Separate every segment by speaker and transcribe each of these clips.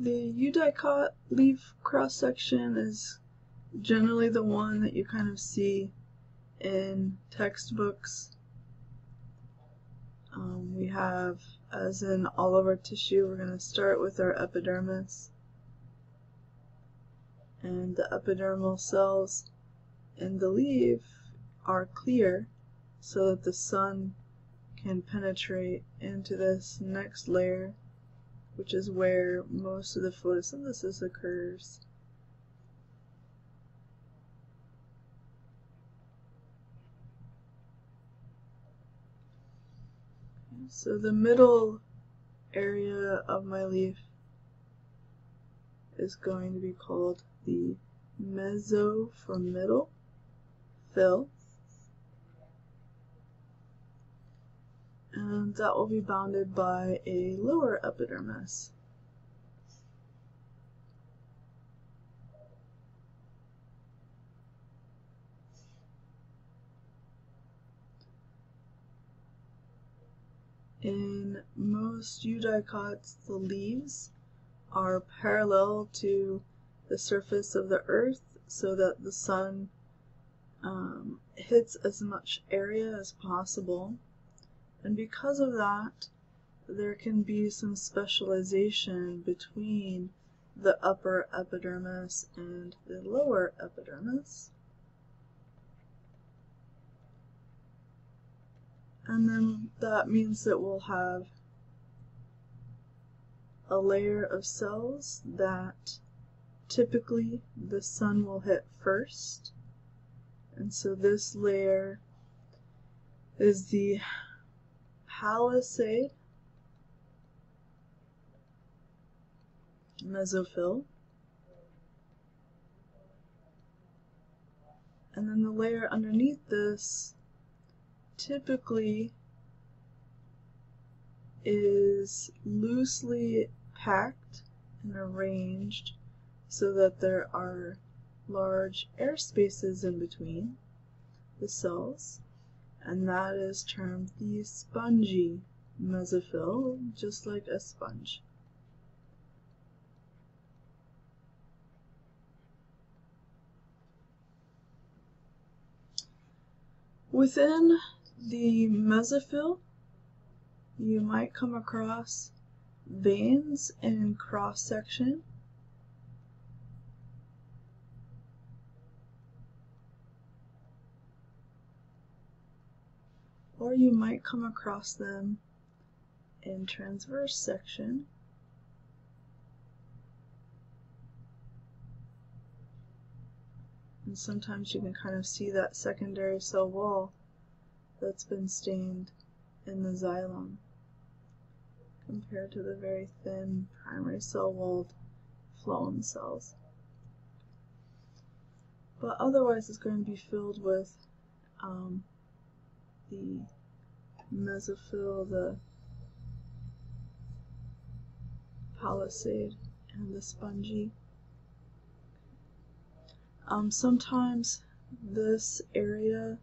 Speaker 1: The eudicot leaf cross section is generally the one that you kind of see in textbooks. Um, we have, as in all of our tissue, we're going to start with our epidermis. And the epidermal cells in the leaf are clear so that the sun can penetrate into this next layer, which is where most of the photosynthesis occurs. So the middle area of my leaf is going to be called the meso from middle fill. And that will be bounded by a lower epidermis. In most eudicots, the leaves are parallel to the surface of the earth so that the sun um, hits as much area as possible. And because of that, there can be some specialization between the upper epidermis and the lower epidermis. And then that means that we'll have a layer of cells that typically the sun will hit first. And so this layer is the palisade mesophyll. And then the layer underneath this typically is loosely packed and arranged so that there are large air spaces in between the cells, and that is termed the spongy mesophyll, just like a sponge. Within the mesophyll, you might come across veins in cross section. Or you might come across them in transverse section. And sometimes you can kind of see that secondary cell wall that's been stained in the xylem compared to the very thin primary cell walled phloem cells. But otherwise it's going to be filled with um, the mesophyll, the palisade, and the spongy. Um, sometimes this area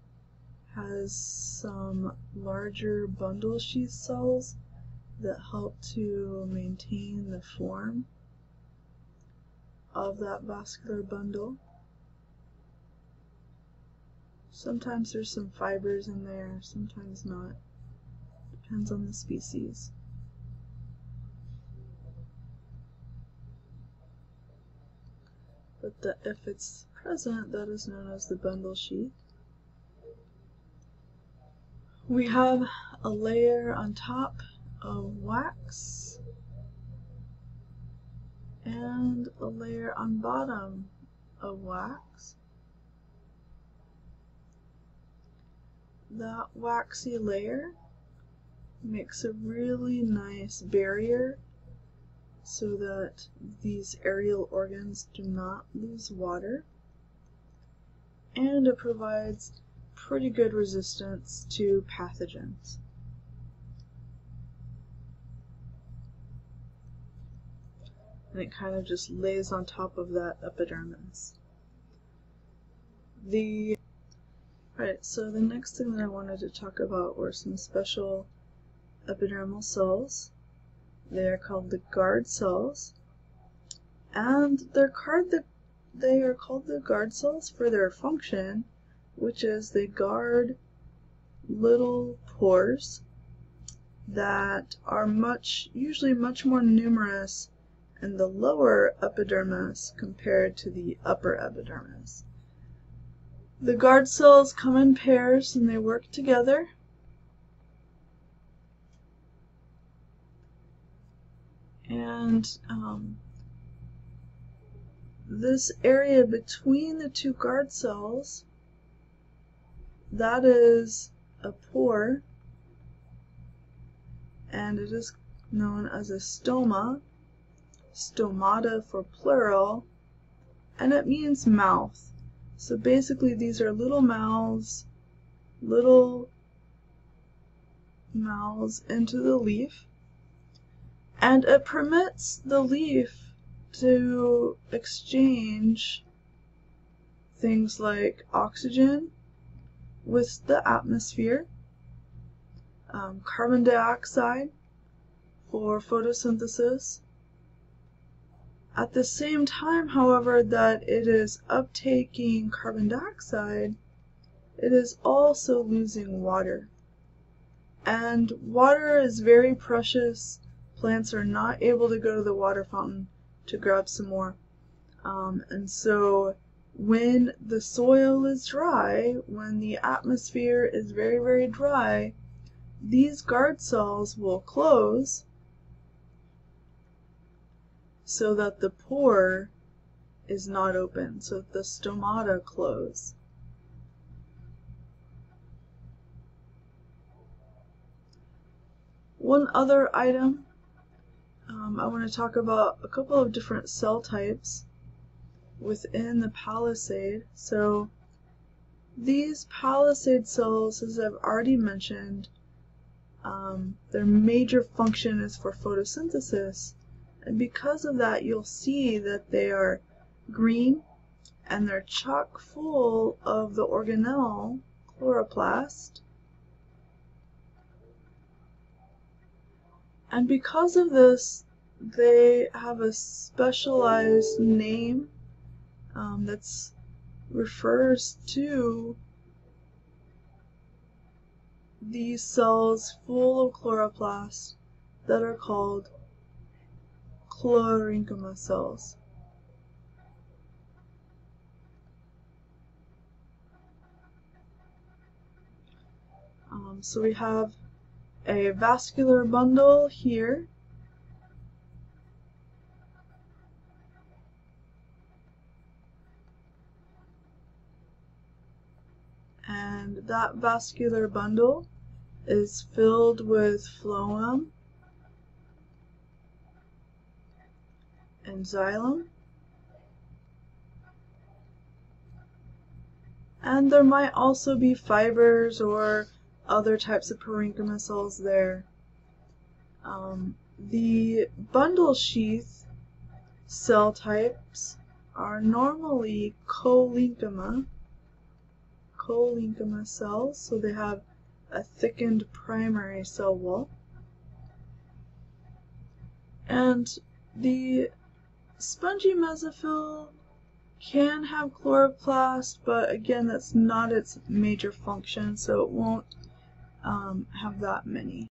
Speaker 1: has some larger bundle sheath cells that help to maintain the form of that vascular bundle. Sometimes there's some fibers in there, sometimes not. Depends on the species. But the, if it's present, that is known as the bundle sheath. We have a layer on top of wax and a layer on bottom of wax. That waxy layer makes a really nice barrier so that these aerial organs do not lose water and it provides pretty good resistance to pathogens. And it kind of just lays on top of that epidermis. The Right, so the next thing that I wanted to talk about were some special epidermal cells. They are called the guard cells. and they're called the they are called the guard cells for their function, which is they guard little pores that are much usually much more numerous in the lower epidermis compared to the upper epidermis. The guard cells come in pairs and they work together. And um, this area between the two guard cells, that is a pore, and it is known as a stoma, stomata for plural, and it means mouth. So basically these are little mouths, little mouths into the leaf, and it permits the leaf to exchange things like oxygen with the atmosphere, um, carbon dioxide for photosynthesis, at the same time, however, that it is uptaking carbon dioxide, it is also losing water. And water is very precious. Plants are not able to go to the water fountain to grab some more. Um, and so when the soil is dry, when the atmosphere is very, very dry, these guard cells will close so that the pore is not open, so that the stomata close. One other item, um, I want to talk about a couple of different cell types within the palisade. So these palisade cells, as I've already mentioned, um, their major function is for photosynthesis and because of that, you'll see that they are green and they're chock full of the organelle chloroplast. And because of this, they have a specialized name um, that refers to these cells full of chloroplast that are called Chlorenchyma cells. Um, so we have a vascular bundle here. And that vascular bundle is filled with phloem and xylem. And there might also be fibers or other types of parenchyma cells there. Um, the bundle sheath cell types are normally collenchyma, collenchyma cells, so they have a thickened primary cell wall. And the Spongy mesophyll can have chloroplast, but again, that's not its major function, so it won't um, have that many.